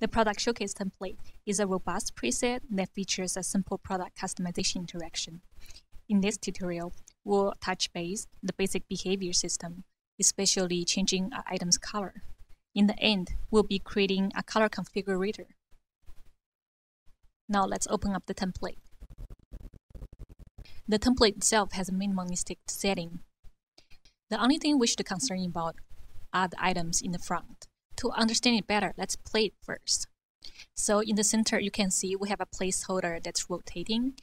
The Product Showcase template is a robust preset that features a simple product customization interaction. In this tutorial, we'll touch base the basic behavior system, especially changing an item's color. In the end, we'll be creating a color configurator. Now let's open up the template. The template itself has a minimalistic setting. The only thing we should concern about are the items in the front. To understand it better, let's play it first. So in the center, you can see we have a placeholder that's rotating,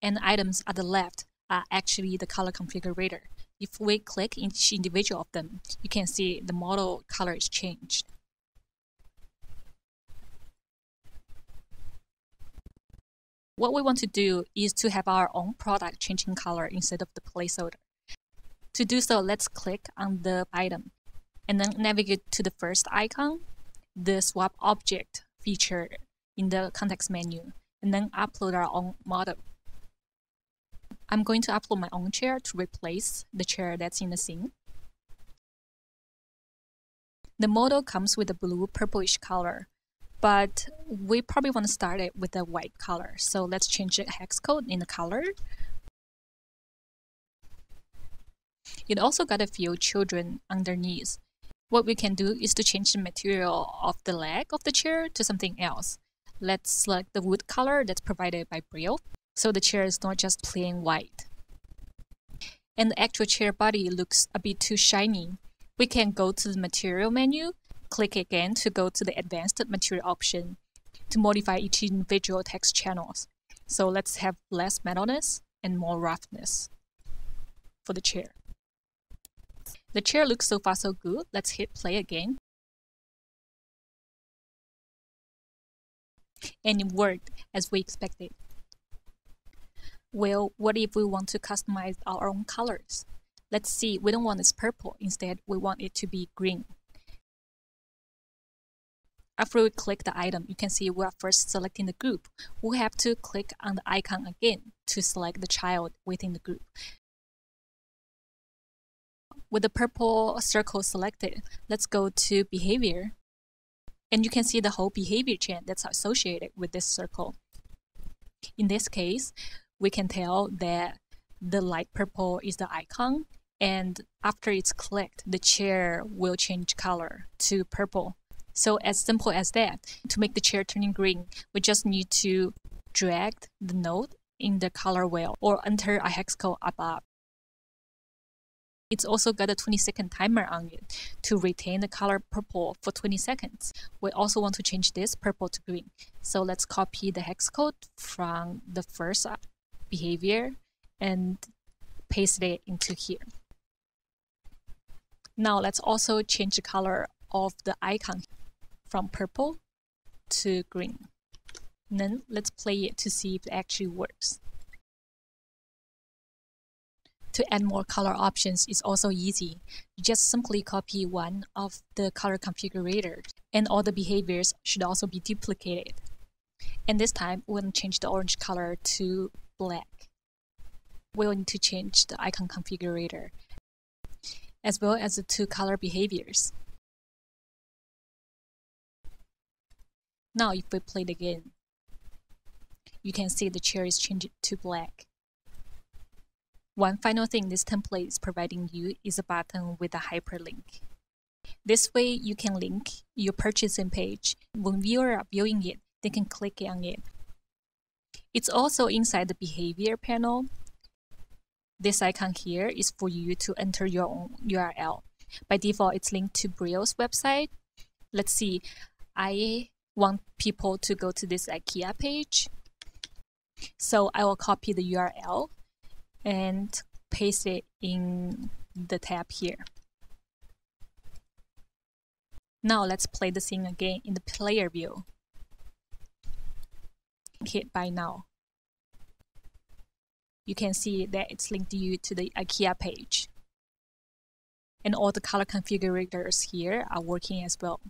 and items at the left are actually the color configurator. If we click each individual of them, you can see the model color is changed. What we want to do is to have our own product changing color instead of the placeholder. To do so, let's click on the item and then navigate to the first icon, the swap object feature in the context menu, and then upload our own model. I'm going to upload my own chair to replace the chair that's in the scene. The model comes with a blue purplish color, but we probably want to start it with a white color. So let's change the hex code in the color. It also got a few children underneath. What we can do is to change the material of the leg of the chair to something else. Let's select the wood color that's provided by Brio, so the chair is not just plain white. And the actual chair body looks a bit too shiny. We can go to the material menu, click again to go to the advanced material option to modify each individual text channels. So let's have less metalness and more roughness for the chair. The chair looks so far so good. Let's hit play again. And it worked as we expected. Well, what if we want to customize our own colors? Let's see, we don't want this purple. Instead, we want it to be green. After we click the item, you can see we are first selecting the group. We have to click on the icon again to select the child within the group. With the purple circle selected, let's go to behavior. And you can see the whole behavior chain that's associated with this circle. In this case, we can tell that the light purple is the icon and after it's clicked, the chair will change color to purple. So as simple as that, to make the chair turning green, we just need to drag the node in the color wheel or enter a hex code above. It's also got a 20 second timer on it to retain the color purple for 20 seconds. We also want to change this purple to green. So let's copy the hex code from the first uh, behavior and paste it into here. Now let's also change the color of the icon from purple to green. And then let's play it to see if it actually works. To add more color options is also easy. You just simply copy one of the color configurators and all the behaviors should also be duplicated. And this time, we'll change the orange color to black. We'll need to change the icon configurator as well as the two color behaviors. Now if we play it again, you can see the chair is changed to black. One final thing this template is providing you is a button with a hyperlink. This way you can link your purchasing page. When viewers are viewing it, they can click on it. It's also inside the behavior panel. This icon here is for you to enter your own URL. By default, it's linked to Brio's website. Let's see, I want people to go to this IKEA page. So I will copy the URL and paste it in the tab here. Now let's play the scene again in the player view. Hit buy now. You can see that it's linked you to the IKEA page. And all the color configurators here are working as well.